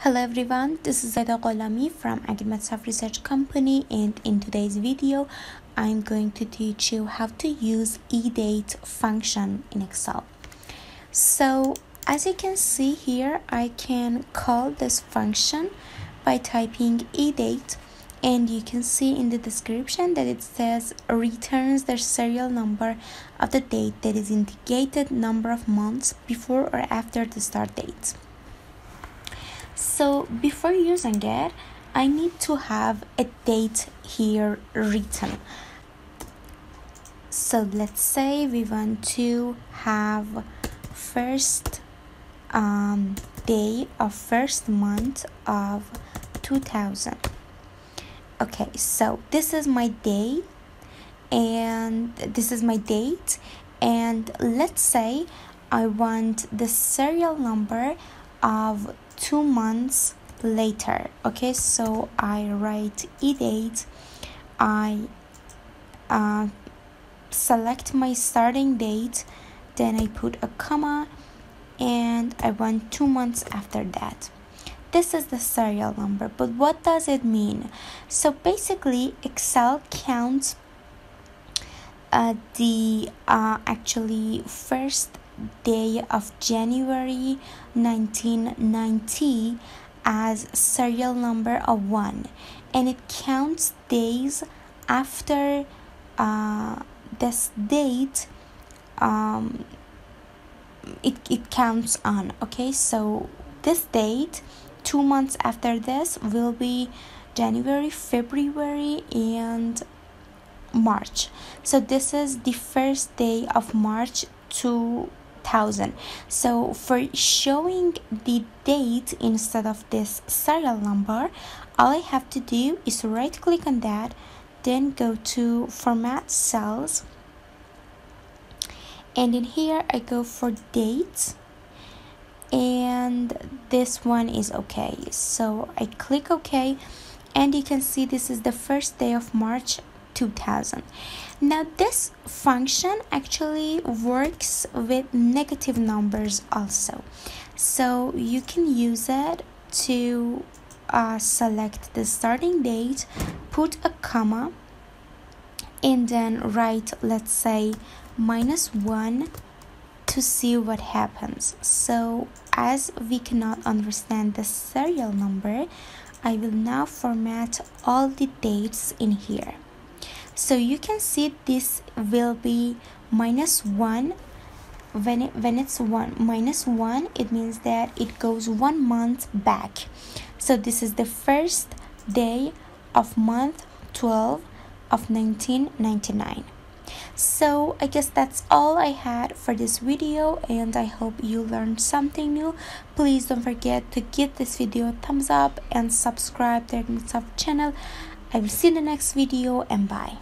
Hello everyone, this is Zaida Gholami from AgriMetSoft Research Company and in today's video I'm going to teach you how to use eDate function in Excel. So as you can see here, I can call this function by typing eDate and you can see in the description that it says returns the serial number of the date that is indicated number of months before or after the start date so before using it I need to have a date here written. So let's say we want to have first um, day of first month of 2000 okay so this is my day and this is my date and let's say I want the serial number of two months later okay? So I write e date. I uh, select my starting date. Then I put a comma and I want two months after that. This is the serial number but what does it mean? So basically excel counts uh, the uh, actually first day of january 1990 as serial number of one and it counts days after uh, this date um, it, it counts on okay so this date two months after this will be January, February, and March. So this is the first day of March 2000. So for showing the date instead of this serial number, all I have to do is right click on that, then go to format cells. And in here I go for dates and this one is okay so I click OK and you can see this is the first day of March 2000 now this function actually works with negative numbers also so you can use it to uh, select the starting date put a comma and then write let's say minus 1 to see what happens. So as we cannot understand the serial number, I will now format all the dates in here. So you can see this will be minus 1 when it, when it's 1 minus 1 it means that it goes one month back. So this is the first day of month 12 of 1999 so i guess that's all i had for this video and i hope you learned something new. Please don't forget to give this video a thumbs up and subscribe to the channel. I will see you in the next video and bye